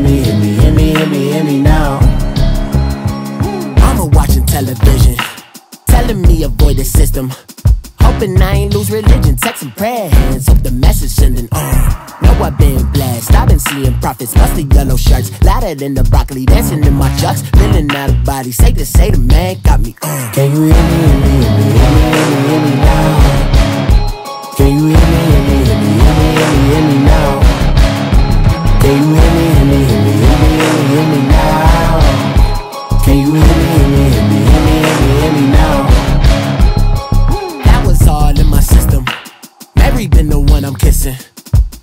me, hear me, hear me, hear me, hear me, now. I'ma watching television, telling me avoid the system. Hoping I ain't lose religion, text and prayer hands, hope the message sending on. Know I've been blessed, I've been seeing prophets, musty yellow shirts, louder than the broccoli, dancing in my chucks, feeling out of body, safe to say the man got me. Can you hear me, hear me, hear me? Mary been the one I'm kissing.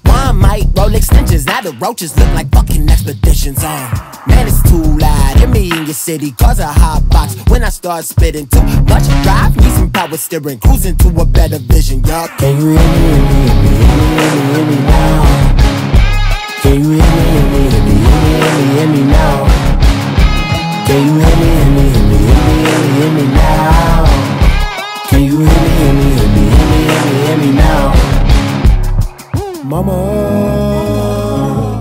One might roll extensions, now the roaches look like fucking expeditions. Uh, man, it's too loud. Hear me in your city, cause a hot box. When I start spitting too much drive, need some power steering, cruising to a better vision, yup. Can you hear me, hear me, hear me, hear me now? Mama,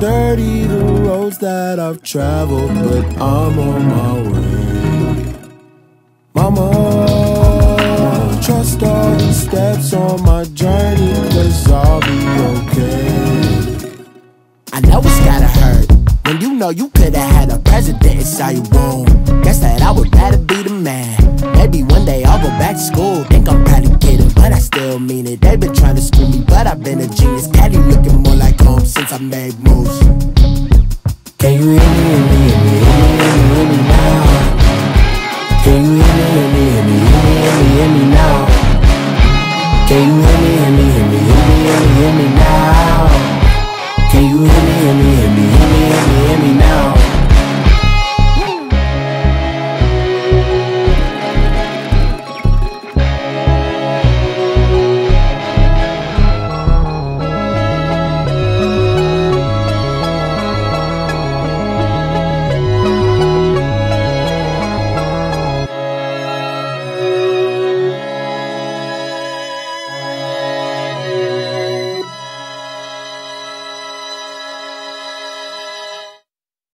dirty the roads that I've traveled, but I'm on my way. Mama, trust all the steps on my journey, cause I'll be okay. I know it's gotta hurt when you know you could've had a president inside your womb. Guess that I would rather be the man. Maybe one day I'll go back to school. Think I'm probably kidding, but I still mean it. They've been trying to screw me, but I've been a genius. Patty looking more like home since I made moves. Can you hear me, hear me, hear me, hear me, hear me now? Can you hear me, hear me, hear me, hear me, hear me, now? Can you hear me, hear me, hear me, hear me, hear me now?